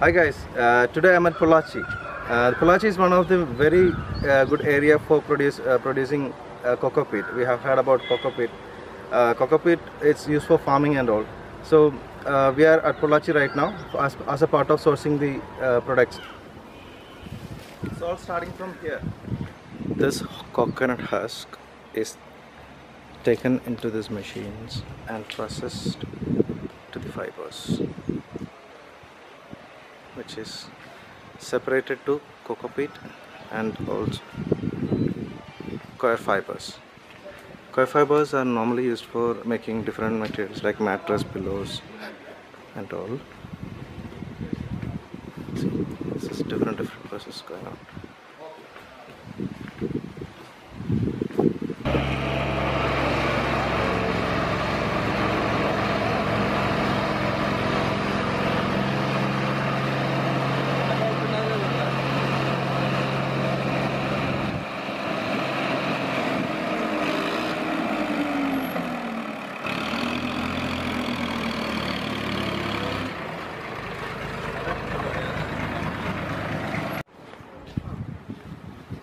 Hi guys, uh, today I'm at Pollachi. Uh, Pollachi is one of the very uh, good area for produce, uh, producing uh, coco peat. We have heard about coco peat. Uh, coco peat it's used for farming and all. So uh, we are at Pollachi right now as, as a part of sourcing the products. It's all starting from here. This coconut husk is taken into these machines and processed to the fibers which is separated to coco peat and also coir fibers. Coir fibers are normally used for making different materials like mattress, pillows and all. See, this is different different process going on.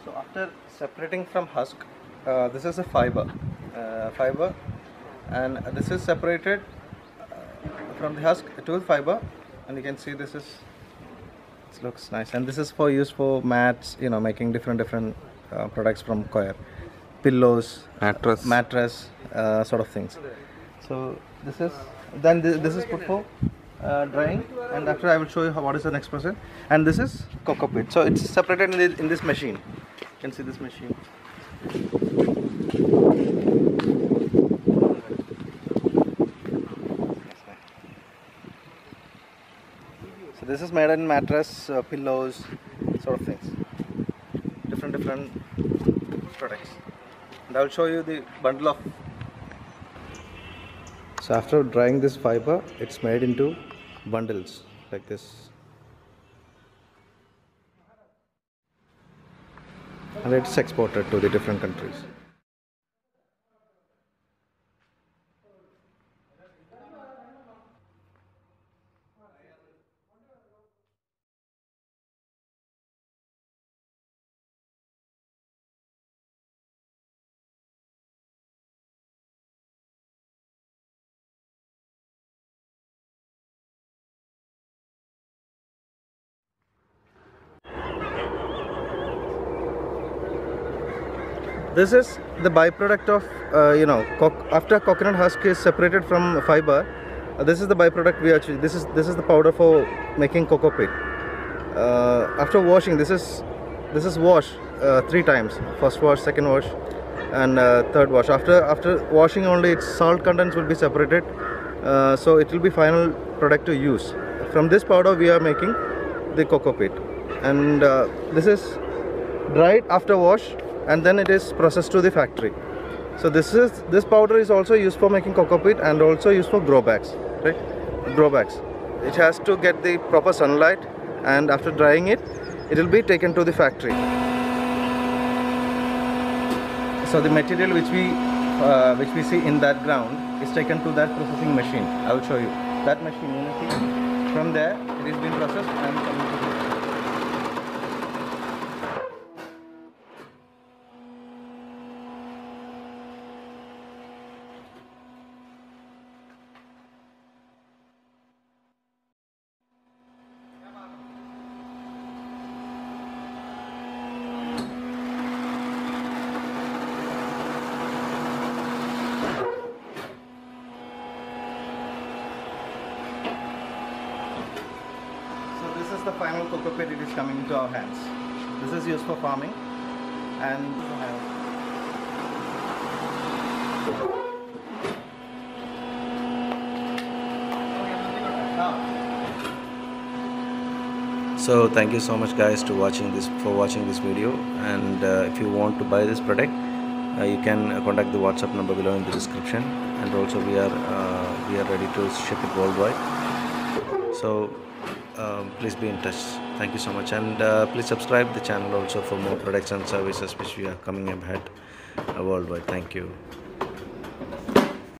So after separating from husk, uh, this is a fiber, uh, fiber, and this is separated uh, from the husk to the fiber, and you can see this is it looks nice, and this is for use for mats, you know, making different different uh, products from coir, pillows, Mattress. mattress, uh, sort of things. So this is then this, this is put for uh, drying, and after I will show you how, what is the next process. And this is coco peat. So it's separated in, the, in this machine. You can see this machine. So this is made in mattress, uh, pillows, sort of things. Different different products. And I will show you the bundle of. So after drying this fiber, it's made into bundles like this. And it's exported to the different countries. This is the byproduct of uh, you know after coconut husk is separated from fiber. uh, this is the byproduct we actually this is this is the powder for making coco peat. Uh, after washing, this is this is wash uh, three times. First wash, second wash, and uh, third wash. After after washing only, its salt contents will be separated. Uh, so it will be final product to use. From this powder, we are making the coco peat, and this is dried after wash and then it is processed to the factory. So this is this powder is also used for making coco peat and also used for grow bags right? Grow bags it has to get the proper sunlight and after drying it it will be taken to the factory. So the material which we uh, which we see in that ground is taken to that processing machine. I will show you. That machine from there it is being processed and coming to the final coco peat it is coming into our hands. This is used for farming. And so thank you so much guys to watching this for watching this video. And uh, if you want to buy this product uh, you can uh, contact the whatsapp number below in the description. And also we are uh, we are ready to ship it worldwide. So um, please be in touch. Thank you so much. And uh, please subscribe the channel also for more products and services which we are coming ahead uh, worldwide. Thank you